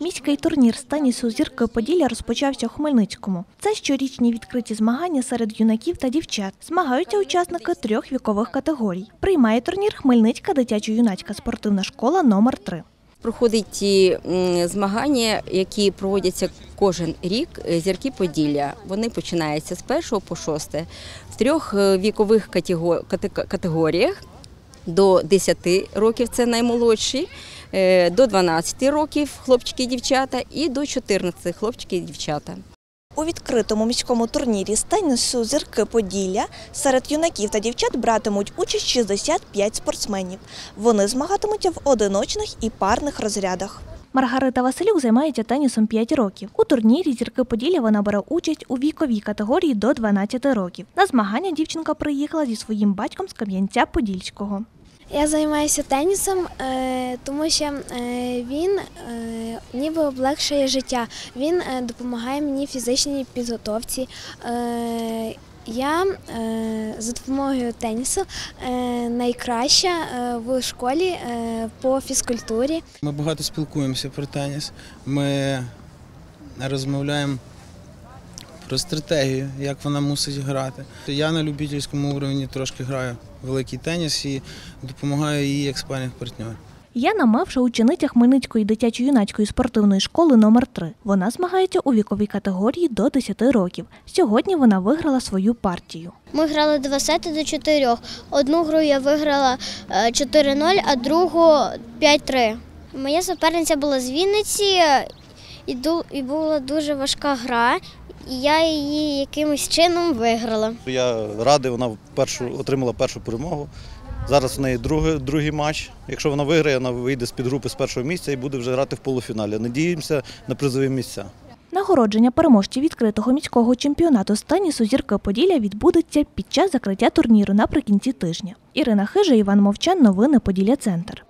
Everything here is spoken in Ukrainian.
Міський турнір з тенісу зірки Поділля розпочався у Хмельницькому. Це щорічні відкриті змагання серед юнаків та дівчат. Змагаються учасники трьох вікових категорій. Приймає турнір Хмельницька дитячо-юнацька спортивна школа номер 3 Проходять ті змагання, які проводяться кожен рік. е, Зірки Поділля. Вони починаються з першого по шосте в трьох е, вікових катего- категоріях. До 10 років це наймолодші, е, до 12 років хлопчики і дівчата, і до 14 хлопчики і дівчата. У відкритому міському турнірі з тенісу зірки Поділля серед юнаків та дівчат братимуть участь 65 спортсменів. Вони змагатимуться в одиночних і парних розрядах. Маргарита Василюк займається тенісом 5 років. У турнірі зірки Поділля вона бере участь у віковій категорії до 12 років. На змагання дівчинка приїхала зі своїм батьком з Кам'янця-Подільського. Я займаюся тенісом, е, тому що е, він е, ніби облегшує життя. Він допомагає мені в фізичній підготовці. Я е, за допомогою тенісу е, найкраща е, в школі по фізкультурі. Ми багато спілкуємося про теніс. Ми розмовляємо про стратегію, як вона мусить грати. Я на любительському рівні трошки граю великий теніс і допомагаю їй як спальних партнер. Яна Мавша учениця Хмельницької дитячо-юнацької спортивної школи номер 3 Вона змагається у віковій категорії до 10 років. Сьогодні вона виграла свою партію. Ми грали два сети до чотирьох. Одну гру я виграла е, 4-0, а другу 5-3. Моя суперниця була з Вінниці, е, і і була дуже важка гра, і я її якимось чином виграла. Я радий, вона першу отримала першу перемогу. Зараз в неї другий, другий матч. Якщо вона виграє, вона вийде з під групи з першого місця і буде вже грати в полуфіналі. Надіємося на призові місця. Нагородження переможців відкритого міського чемпіонату з тенісу Зірка Поділля відбудеться під час закриття турніру наприкінці тижня. Ірина Хижа, Іван Мовчан. Новини Поділля Центр.